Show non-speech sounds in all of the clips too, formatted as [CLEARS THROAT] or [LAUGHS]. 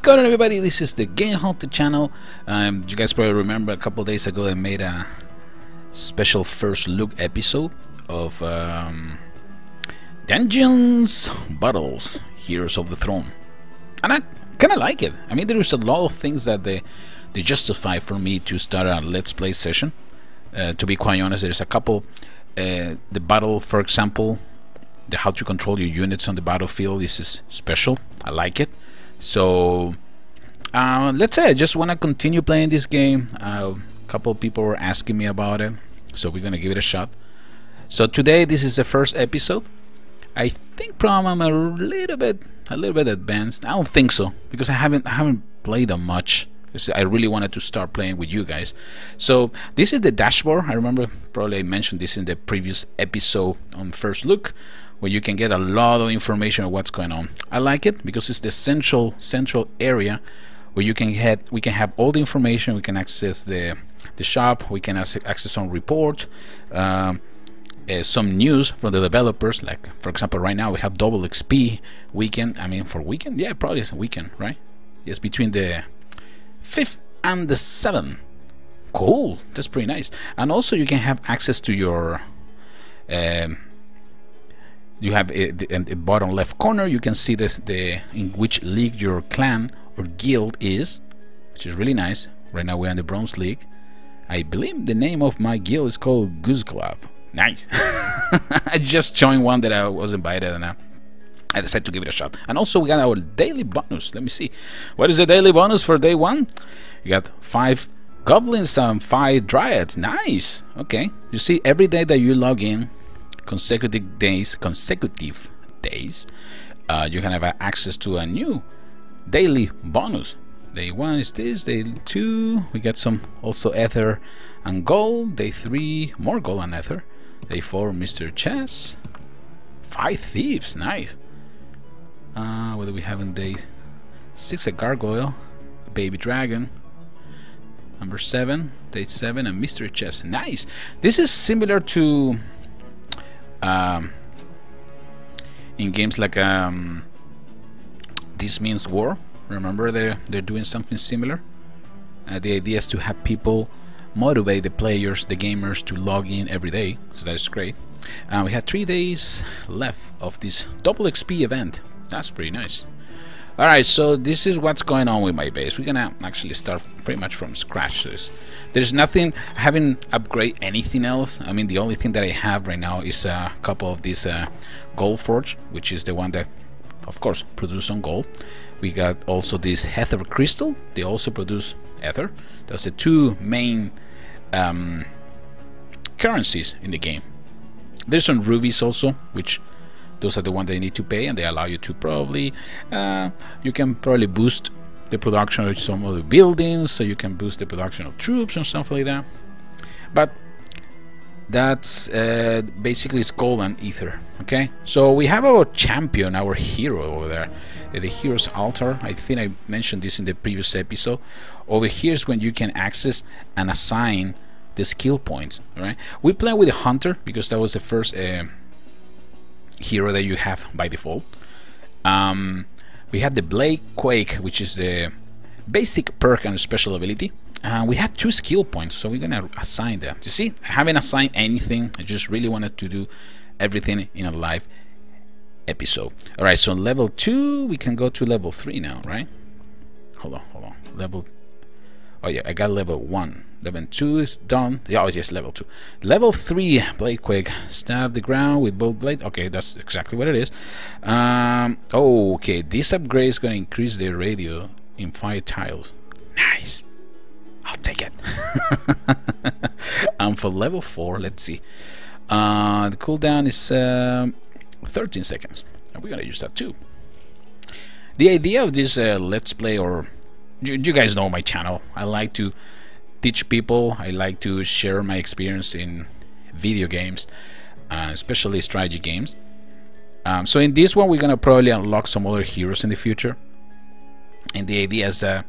What's going on everybody? This is the Game Hunter channel. Um, you guys probably remember a couple days ago I made a special first look episode of um, Dungeons Battles Heroes of the Throne. And I kinda like it. I mean there's a lot of things that they, they justify for me to start a let's play session. Uh, to be quite honest, there's a couple uh, the battle for example the how to control your units on the battlefield this is special. I like it. So uh, let's say I just want to continue playing this game. Uh, a couple people were asking me about it, so we're gonna give it a shot. So today this is the first episode. I think probably I'm a little bit a little bit advanced. I don't think so because I haven't I haven't played them much. I really wanted to start playing with you guys. So this is the dashboard. I remember probably I mentioned this in the previous episode on first look where you can get a lot of information on what's going on. I like it because it's the central central area where you can get we can have all the information. We can access the the shop. We can access some report. Um, uh, some news from the developers like for example right now we have double XP weekend I mean for weekend yeah probably it's a weekend right yes between the 5th and the 7th cool that's pretty nice and also you can have access to your um, you have a, the, in the bottom left corner you can see this the in which league your clan or guild is which is really nice. Right now we're in the bronze league. I believe the name of my guild is called Goose Club nice. [LAUGHS] I just joined one that I was invited and I, I decided to give it a shot. And also we got our daily bonus. Let me see. What is the daily bonus for day one? You got five goblins and five dryads. Nice. Okay. You see every day that you log in consecutive days, consecutive days, uh, you can have access to a new daily bonus. Day one is this, day two, we got some also ether and gold, day three, more gold and ether, day four, Mr. Chess, five thieves, nice. Uh, what do we have in day six? A gargoyle, a baby dragon, number seven, day seven, and Mr. Chess, nice. This is similar to um, in games like um, This Means War. Remember, they're they're doing something similar. Uh, the idea is to have people motivate the players, the gamers, to log in every day. So that's great. Uh, we have three days left of this double XP event. That's pretty nice. Alright, so this is what's going on with my base. We're gonna actually start pretty much from scratch. This there's nothing, I haven't upgrade anything else. I mean, the only thing that I have right now is a couple of these uh, gold forge, which is the one that, of course, produce some gold. We got also this Ether crystal. They also produce Ether. That's the two main um, currencies in the game. There's some rubies also, which those are the ones they need to pay and they allow you to probably uh, you can probably boost the production of some of the buildings so you can boost the production of troops and stuff like that. But that's uh, basically skull and ether okay? So we have our champion our hero over there uh, the hero's altar. I think I mentioned this in the previous episode. Over here is when you can access and assign the skill points all right? We play with the hunter because that was the first uh, hero that you have by default. Um, we have the Blade Quake, which is the basic perk and special ability. Uh, we have two skill points, so we're gonna assign that. You see, I haven't assigned anything. I just really wanted to do everything in a live episode. All right, so level two, we can go to level three now, right? Hold on, hold on. Level. Oh yeah, I got level one. Level 2 is done. Yeah, oh, yes, level 2. Level 3, Blade quick. Stab the ground with both blades. Okay, that's exactly what it is. Um, oh, okay. This upgrade is going to increase the radio in 5 tiles. Nice. I'll take it. [LAUGHS] and for level 4, let's see. Uh, the cooldown is um, 13 seconds. And we're going to use that too. The idea of this uh, Let's Play, or you, you guys know my channel. I like to teach people. I like to share my experience in video games, uh, especially strategy games. Um, so in this one, we're gonna probably unlock some other heroes in the future. And the idea is that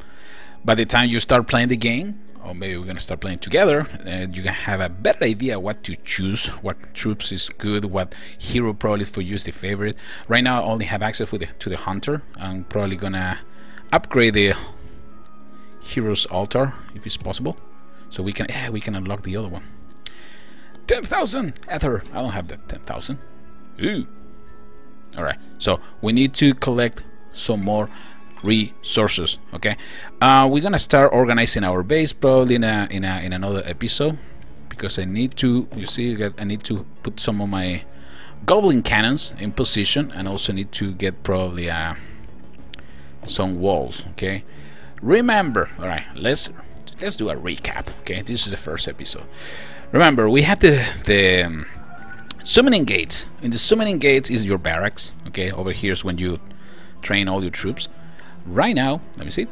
by the time you start playing the game, or maybe we're gonna start playing together, and you can have a better idea what to choose, what troops is good, what hero probably for you is the favorite. Right now, I only have access the, to the hunter. I'm probably gonna upgrade the hero's altar if it's possible. So we can yeah we can unlock the other one. 10,000 ether! I don't have that 10,000 ooh. All right. So we need to collect some more resources okay? Uh, we're gonna start organizing our base probably in a, in, a, in another episode because I need to you see I need to put some of my goblin cannons in position and also need to get probably uh, some walls okay remember all right let's let's do a recap okay this is the first episode remember we have the the um, summoning gates in the summoning gates is your barracks okay over here is when you train all your troops right now let me see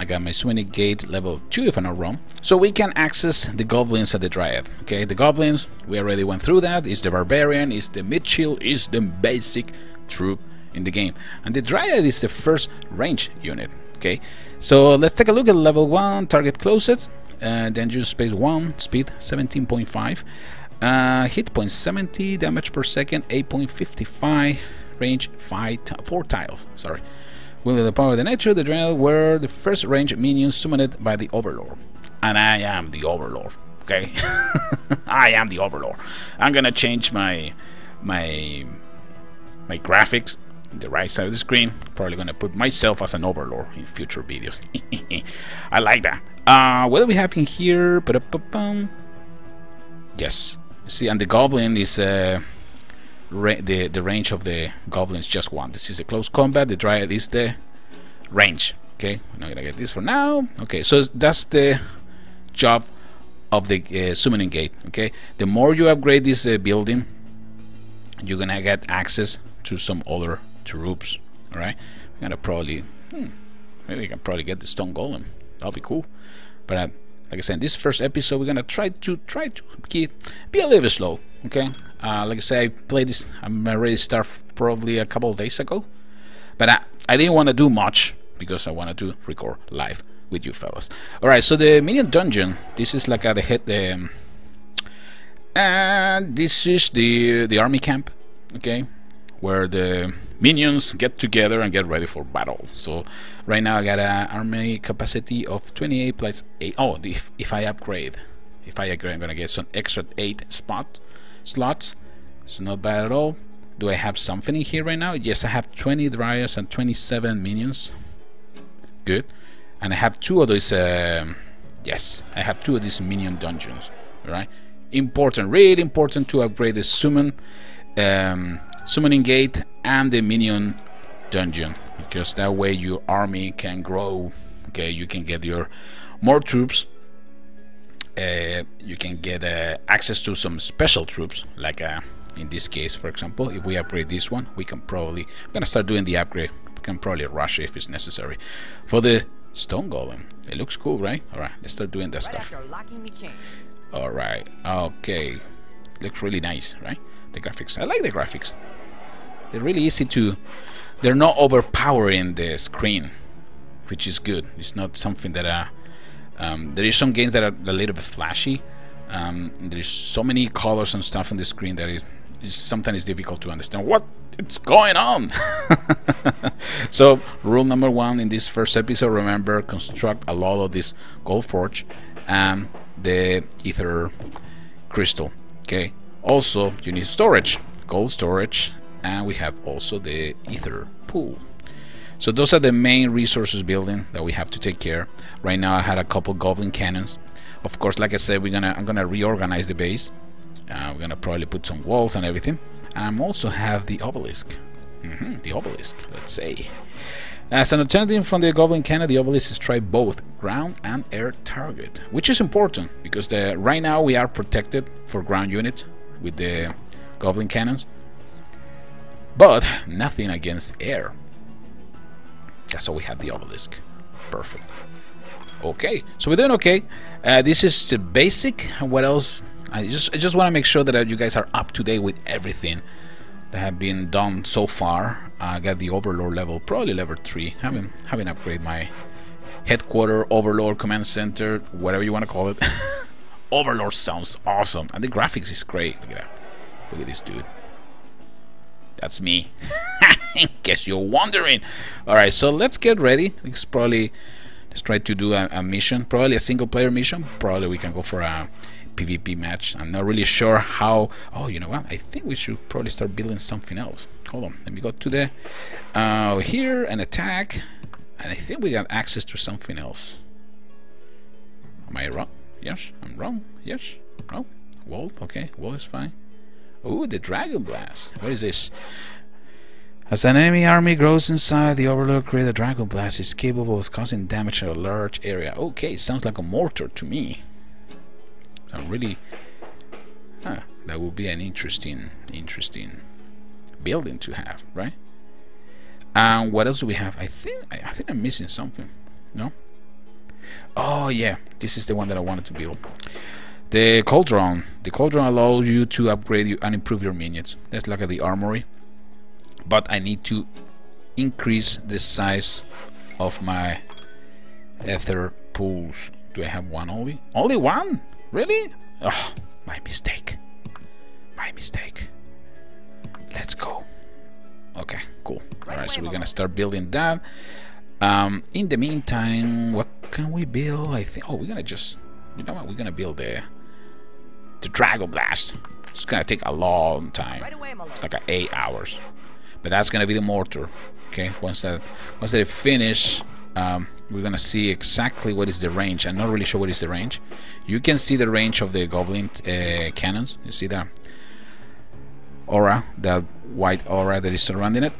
I got my summoning gate level 2 if I'm not wrong. So we can access the goblins at the Dryad. Okay, the goblins, we already went through that. Is the barbarian, is the mid-shield, is the basic troop in the game. And the Dryad is the first range unit. Okay, so let's take a look at level 1, target closest, uh, danger space 1, speed 17.5, uh, hit point 70, damage per second 8.55, range 5 4 tiles, sorry. With the power of the nature, the Dryad were the first range minions summoned by the Overlord. And I am the Overlord, okay? [LAUGHS] I am the Overlord. I'm gonna change my my my graphics the right side of the screen. Probably gonna put myself as an overlord in future videos. [LAUGHS] I like that. Uh, what do we have in here? Yes. See, and the goblin is uh, the the range of the goblins just one. This is a close combat. The dryad is the range. Okay, I'm not gonna get this for now. Okay, so that's the job of the uh, summoning gate. Okay, the more you upgrade this uh, building, you're gonna get access to some other troops. All right, we're gonna probably hmm, maybe we can probably get the stone golem. That'll be cool. But uh, like I said, this first episode, we're gonna try to try to keep, be a little bit slow. Okay, uh, like I said, I played this. I'm ready to start probably a couple of days ago, but I, I didn't want to do much because I wanted to record live with you fellas. All right, so the minion dungeon. This is like at the head. Um, and this is the the army camp. Okay, where the minions get together and get ready for battle. So right now I got an army capacity of 28 plus 8. Oh, if, if I upgrade, if I upgrade, I'm gonna get some extra 8 spot slots. So not bad at all. Do I have something in here right now? Yes, I have 20 dryads and 27 minions. Good. And I have two of these. Uh, yes, I have two of these minion dungeons. Right. Important, really important to upgrade the summon. Um, summoning gate and the minion dungeon because that way your army can grow okay? You can get your more troops. Uh, you can get uh, access to some special troops like uh, in this case for example if we upgrade this one we can probably I'm gonna start doing the upgrade. We can probably rush if it's necessary. For the stone golem it looks cool right? All right let's start doing that right stuff. all right okay. Looks really nice right? The graphics I like the graphics they're really easy to they're not overpowering the screen which is good. It's not something that uh, um, there is some games that are a little bit flashy. Um, there's so many colors and stuff on the screen that is, is sometimes difficult to understand what it's going on. [LAUGHS] So rule number one in this first episode remember construct a lot of this gold forge and the ether crystal okay? Also you need storage gold storage and we have also the ether pool. So those are the main resources building that we have to take care. Right now I had a couple goblin cannons. Of course like I said we're gonna I'm gonna reorganize the base. Uh, we're gonna probably put some walls and everything. And I'm also have the obelisk. Mm -hmm, the obelisk let's say. As an alternative from the Goblin Cannon, the Obelisk is try both ground and air target, which is important because the, right now we are protected for ground unit with the Goblin Cannons, but nothing against air. That's why we have the obelisk. Perfect. Okay, so we're doing okay. Uh, this is the basic. What else? I just I just want to make sure that uh, you guys are up to date with everything that have been done so far. I got the Overlord level, probably level 3. Haven't, haven't upgraded my headquarter, Overlord, command center, whatever you want to call it. [LAUGHS] Overlord sounds awesome. And the graphics is great. Look at that. Look at this dude. That's me. [LAUGHS] in case you're wondering. Alright, so let's get ready. Let's probably let's try to do a, a mission. Probably a single player mission. Probably we can go for a PvP match. I'm not really sure how. Oh, you know what? I think we should probably start building something else. Hold on. Let me go to the uh, here and attack. And I think we got access to something else. Am I wrong? Yes, I'm wrong. Yes, no. Wall. Okay, wall is fine. Oh, the Dragon Blast. What is this? As an enemy army grows inside, the Overlord creates a Dragon Blast is capable of causing damage in a large area. Okay, sounds like a mortar to me. So really, huh, that would be an interesting, interesting building to have, right? And what else do we have? I think I think I'm missing something. No. Oh yeah, this is the one that I wanted to build. The Cauldron. The Cauldron allows you to upgrade and improve your minions. Let's look at the armory. But I need to increase the size of my ether pools. Do I have one only? Only one? Really? Oh, my mistake. My mistake. Let's go. Okay, cool. Alright, so we're gonna start building that. Um, in the meantime, what can we build? I think. Oh, we're gonna just. You know what? We're gonna build the the Dragon Blast. It's gonna take a long time, like eight hours. But that's gonna be the mortar. Okay, once that once they finish, um, we're gonna see exactly what is the range. I'm not really sure what is the range. You can see the range of the Goblin uh, cannons. You see that aura, that white aura that is surrounding it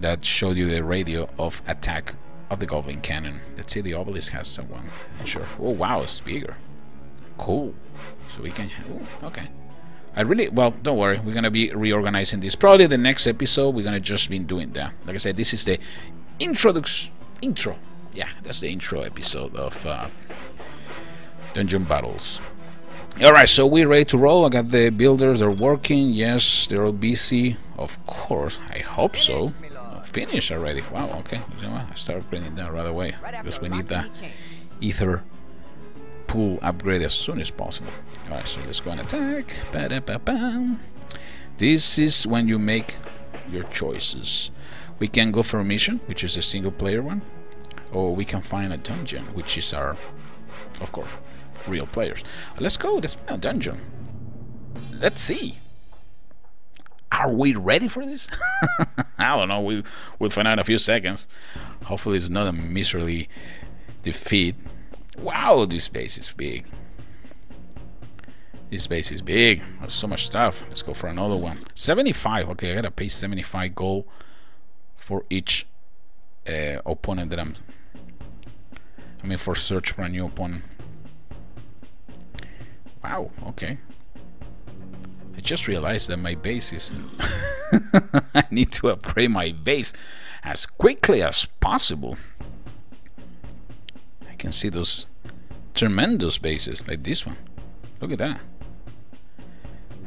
that showed you the radio of attack of the Goblin Cannon. Let's see, the obelisk has someone. Sure. Oh, wow, it's bigger. Cool. So we can... Ooh, okay. I really... Well, don't worry. We're going to be reorganizing this. Probably the next episode, we're going to just be doing that. Like I said, this is the introduction... Intro. Yeah, that's the intro episode of uh, Dungeon Battles. Alright, so we're ready to roll. I got the builders, they're working. Yes, they're all busy. Of course, I hope so finished already. Wow, okay. I start printing that right away because we need the ether pool upgrade as soon as possible. Alright, so let's go and attack. Ba -da -ba. This is when you make your choices. We can go for a mission, which is a single player one, or we can find a dungeon, which is our, of course, real players. Let's go, let's find a dungeon. Let's see. Are we ready for this? [LAUGHS] I don't know. We, we'll find out in a few seconds. Hopefully it's not a miserly defeat. Wow, this base is big. This base is big. There's so much stuff. Let's go for another one. 75. Okay, I gotta pay 75 gold for each uh, opponent that I'm... I mean, for search for a new opponent. Wow, okay. I just realized that my base is... [LAUGHS] I need to upgrade my base as quickly as possible. I can see those tremendous bases, like this one. Look at that.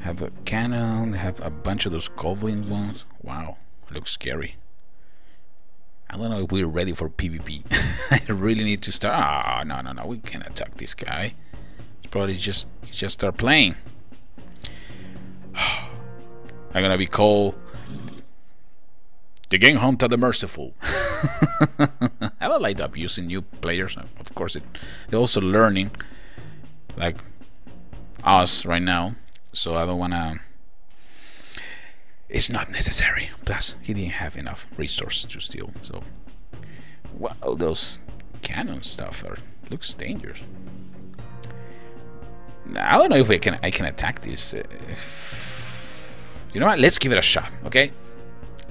Have a cannon, have a bunch of those goblin ones. Wow, looks scary. I don't know if we're ready for PvP. [LAUGHS] I really need to start. Ah, oh, no, no, no. We can't attack this guy. It's probably just just start playing. [SIGHS] I'm gonna be called the Game Hunter the Merciful. [LAUGHS] I would like abusing new players. Of course, it, they're also learning, like us right now. So I don't wanna. It's not necessary. Plus, he didn't have enough resources to steal. So, wow, those cannon stuff are looks dangerous. I don't know if I can I can attack this. Uh, you know what? Let's give it a shot, okay?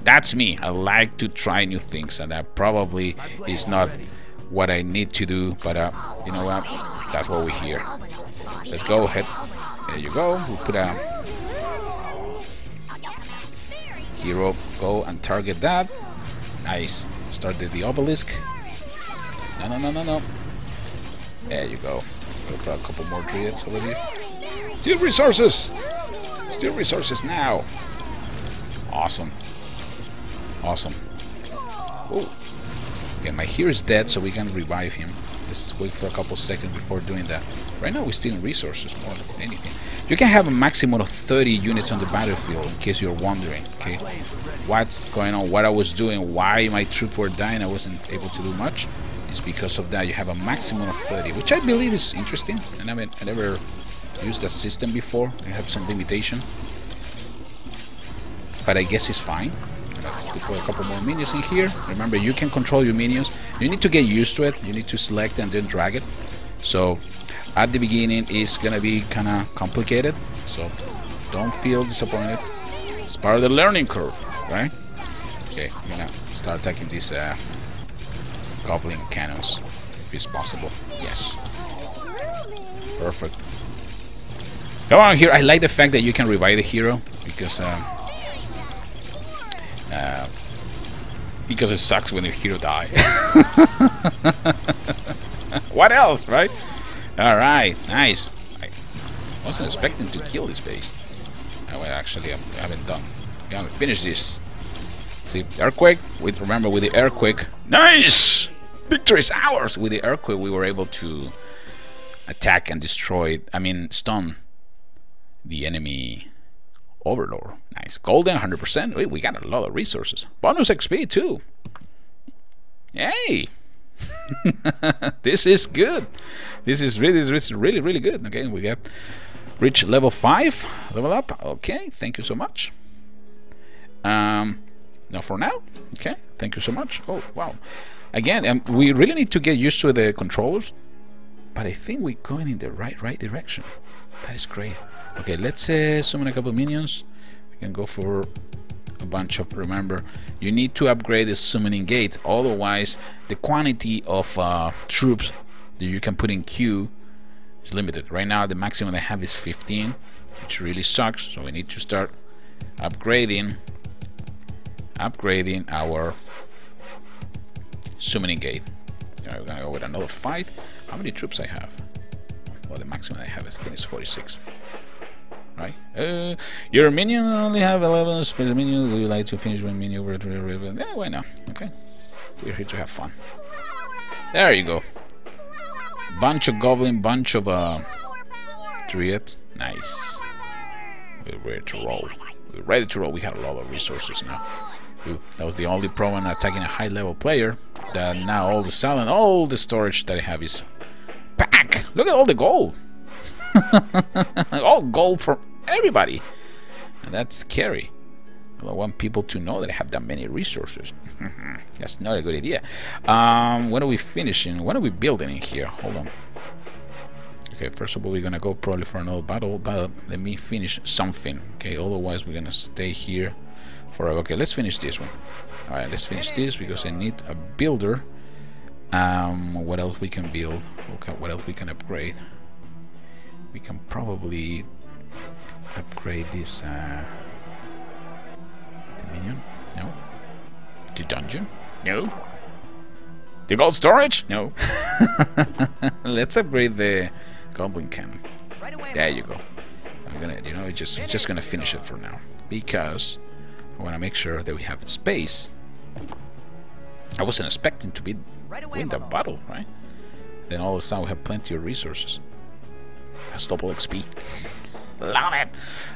That's me. I like to try new things, and that probably is not what I need to do, but uh, you know what? That's what we're here. Let's go ahead. There you go. We'll put a hero. Go and target that. Nice. Started the obelisk. No, no, no, no, no. There you go. We'll put a couple more druids over here. Steal resources! Steal resources now. Awesome. Awesome. Oh. Okay, my hero is dead, so we can revive him. Let's wait for a couple seconds before doing that. Right now we're stealing resources more than anything. You can have a maximum of 30 units on the battlefield, in case you're wondering, okay? What's going on, what I was doing, why my troops were dying, I wasn't able to do much. It's because of that you have a maximum of 30, which I believe is interesting. And I mean, I never used that system before. I have some limitation. But I guess it's fine. To put a couple more minions in here. Remember, you can control your minions. You need to get used to it. You need to select and then drag it. So at the beginning it's gonna be kind of complicated so don't feel disappointed. It's part of the learning curve right? Okay I'm gonna start attacking these uh, goblin cannons if it's possible. Yes. Perfect. Come on here I like the fact that you can revive the hero because um, uh, because it sucks when your hero die. [LAUGHS] What else right Alright, nice. I wasn't expecting to kill this base. Oh, well, actually, I haven't done. I haven't finished this. See, earthquake. With remember, with the earthquake, nice. Victory is ours. With the earthquake, we were able to attack and destroy. I mean, stun the enemy overlord. Nice, golden, 100%. Wait, we got a lot of resources. Bonus XP too. Hey. [LAUGHS] this is good. This is really, really, really good. Okay, we get reach level five, level up. Okay, thank you so much. Um, now for now. Okay, thank you so much. Oh wow. Again, um, we really need to get used to the controllers, but I think we're going in the right, right direction. That is great. Okay, let's uh, summon a couple minions. We can go for a bunch of remember you need to upgrade the summoning gate otherwise the quantity of uh, troops that you can put in queue is limited. Right now the maximum I have is 15 which really sucks so we need to start upgrading upgrading our summoning gate. We're gonna go with another fight. How many troops I have? Well the maximum I have I think is 46 right? Uh, your minion only have 11 special minions. Would you like to finish one minion over the river? Yeah, why not? Okay. We're here to have fun. There you go. Bunch of goblin, bunch of uh, Dryad. Nice. We're ready to roll. We're ready to roll. We have a lot of resources now. Ooh, that was the only problem attacking a high level player. That now all the silent, all the storage that I have is back. Look at all the gold. [LAUGHS] All gold for everybody. And that's scary. I don't want people to know that I have that many resources. [LAUGHS] that's not a good idea. Um, when are we finishing? When are we building in here? Hold on. Okay, first of all, we're gonna go probably for another battle, but let me finish something. Okay, otherwise we're gonna stay here forever. Okay, let's finish this one. All right, let's finish this because I need a builder. Um, what else we can build? Okay, what else we can upgrade? We can probably upgrade this uh, Dominion. No. The dungeon? No. The gold storage? No. [LAUGHS] Let's upgrade the goblin cannon. There you go. I'm gonna, you know, just just gonna finish it for now because I want to make sure that we have the space. I wasn't expecting to be win the battle, right? Then all of a sudden we have plenty of resources. That's double XP. Love it.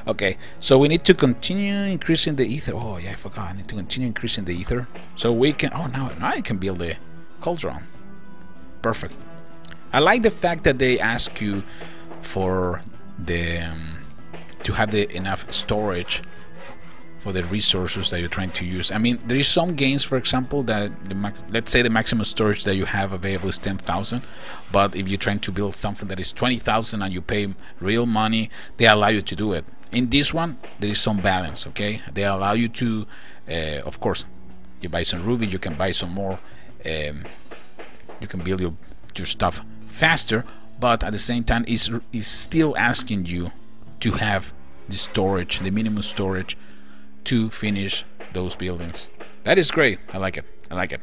Okay, so we need to continue increasing the ether. Oh yeah, I forgot. I need to continue increasing the ether. So we can. Oh now, now I can build the cauldron. Perfect. I like the fact that they ask you for the um, to have the enough storage for the resources that you're trying to use. I mean, there is some games, for example, that the max, let's say the maximum storage that you have available is 10,000, but if you're trying to build something that is 20,000 and you pay real money, they allow you to do it. In this one, there is some balance, okay? They allow you to, uh, of course, you buy some ruby, you can buy some more, um, you can build your your stuff faster, but at the same time, is is still asking you to have the storage, the minimum storage to finish those buildings. That is great. I like it. I like it.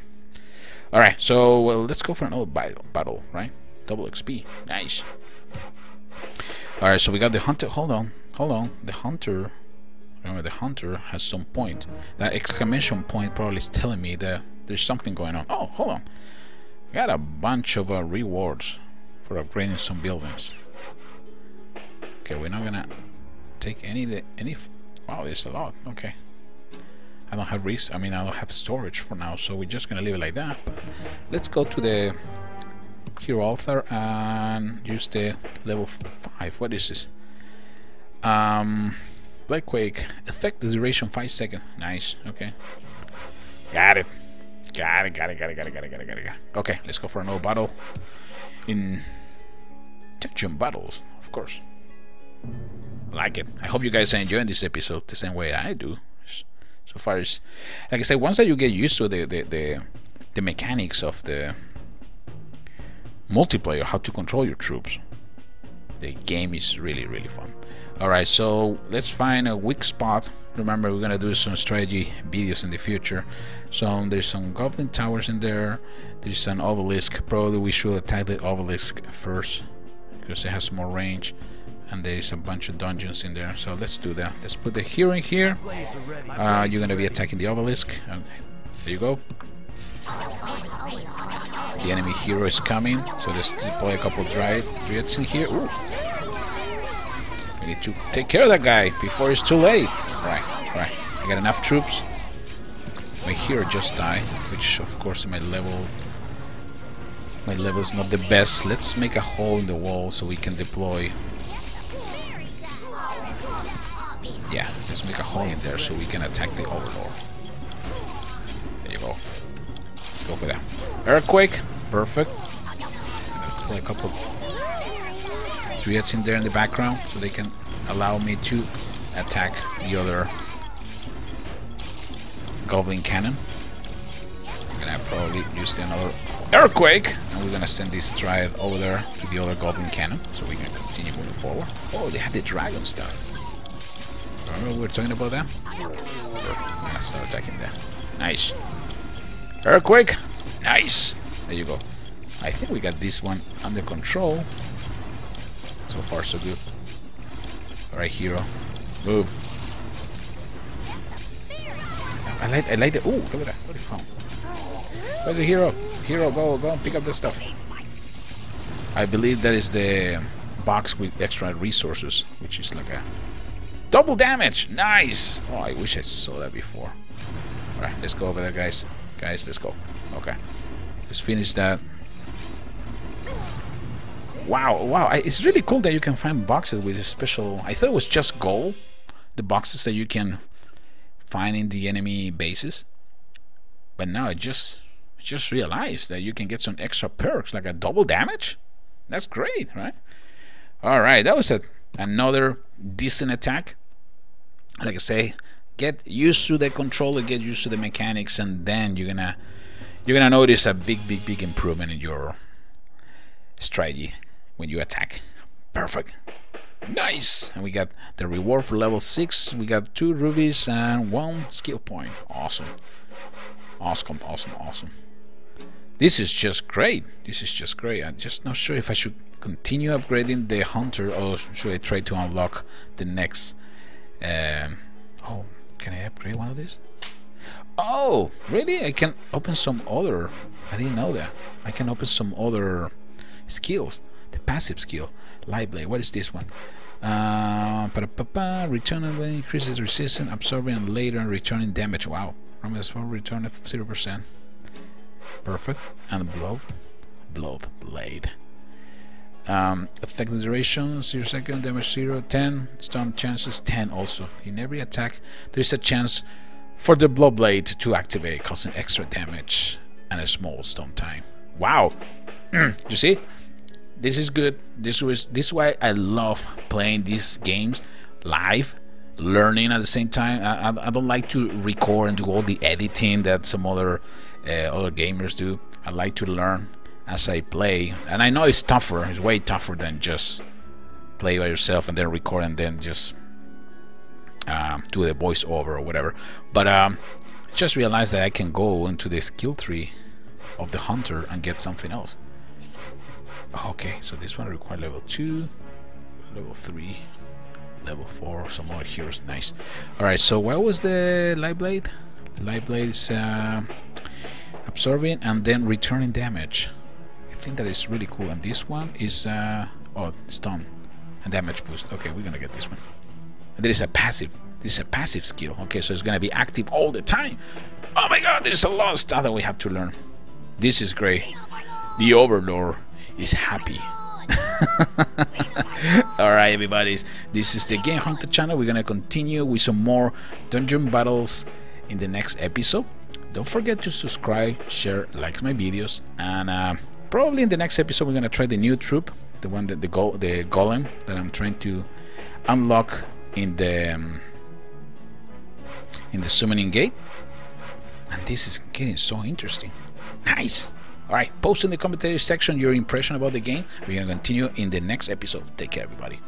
Alright, so well, let's go for another battle, right? Double XP. Nice. Alright, so we got the hunter. Hold on. Hold on. The hunter. Remember, the hunter has some point. That exclamation point probably is telling me that there's something going on. Oh, hold on. We got a bunch of uh, rewards for upgrading some buildings. Okay, we're not gonna take any the any. Wow, there's a lot. Okay. I don't have res I mean, I don't have storage for now, so we're just gonna leave it like that. But let's go to the hero altar and use the level 5. What is this? Um, Blade Quake. Effect the duration 5 seconds. Nice. Okay. Got it. Got it, got it, got it, got it, got it, got it, got it. Okay, let's go for another battle. In... Tension battles, of course like it. I hope you guys are enjoying this episode the same way I do. So far, as like I said, once that you get used to the the the, the mechanics of the multiplayer, how to control your troops, the game is really really fun. Alright, so let's find a weak spot. Remember, we're gonna do some strategy videos in the future. So there's some goblin towers in there. There's an obelisk. Probably we should attack the obelisk first because it has more range. And there's a bunch of dungeons in there. So let's do that. Let's put the hero in here. Uh, you're gonna be attacking the obelisk. There you go. The enemy hero is coming. So let's deploy a couple dryads in here. Ooh. We need to take care of that guy before it's too late. Right, right. I got enough troops. My hero just died, which of course my level my level is not the best. Let's make a hole in the wall so we can deploy. Yeah, let's make a hole in there so we can attack the Overlord. There you go. Go for that. Earthquake. Perfect. Play a couple Dryads in there in the background so they can allow me to attack the other Goblin Cannon. I'm gonna probably use another Earthquake and we're gonna send this Dryad over there to the other Goblin Cannon so we can continue moving forward. Oh, they have the dragon stuff. Remember we were talking about that? Start attacking there. Nice. Earthquake! Nice! There you go. I think we got this one under control. So far, so good. Alright, hero. Move. I like I like the ooh, look at that. What he found. Where's the hero? Hero, go, go and pick up the stuff. I believe that is the box with extra resources, which is like a double damage. Nice. Oh, I wish I saw that before. Alright, let's go over there, guys. Guys, let's go. Okay. Let's finish that. Wow, wow. It's really cool that you can find boxes with a special... I thought it was just gold. The boxes that you can find in the enemy bases. But now I just just realized that you can get some extra perks, like a double damage. That's great, right? Alright, that was a, another decent attack. Like I say, get used to the controller, get used to the mechanics, and then you're gonna you're gonna notice a big, big, big improvement in your strategy when you attack. Perfect. Nice! And we got the reward for level 6. We got 2 rubies and 1 skill point. Awesome. Awesome, awesome, awesome. This is just great. This is just great. I'm just not sure if I should continue upgrading the hunter or should I try to unlock the next... Um, oh, can I upgrade one of these? Oh, really? I can open some other... I didn't know that. I can open some other skills the passive skill. Light Blade. What is this one? Uh, pa -pa return increases resistance, absorbing and later returning damage. Wow. Promise for return of 0%. Perfect. And blow. Blow blade. Um, effective duration 0 second, damage 0, 10, stun chances 10 also. In every attack, there is a chance for the blow blade to activate, causing extra damage and a small stun time. Wow! [CLEARS THROAT] you see? this is good. This was this is why I love playing these games live, learning at the same time. I, I, I don't like to record and do all the editing that some other other gamers do. I like to learn as I play, and I know it's tougher. It's way tougher than just play by yourself and then record and then just um, do the voiceover or whatever. But um, just realized that I can go into the skill tree of the hunter and get something else. Okay, so this one requires level 2, level 3, level 4, some more heroes, nice. Alright, so what was the Light Blade? The Light Blade is uh, absorbing and then returning damage. I think that is really cool. And this one is, uh, oh, stun. and damage boost. Okay, we're gonna get this one. And there is a passive. This is a passive skill. Okay, so it's gonna be active all the time. Oh my god, there's a lot of stuff that we have to learn. This is great. The Overlord is happy. [LAUGHS] Alright everybody, this is the Game Hunter channel. We're gonna continue with some more dungeon battles in the next episode. Don't forget to subscribe, share, like my videos, and uh, probably in the next episode we're gonna try the new troop, the one that the go the golem that I'm trying to unlock in the um, in the summoning gate. And this is getting so interesting. Nice. Alright, post in the commentary section your impression about the game. We're gonna continue in the next episode. Take care everybody.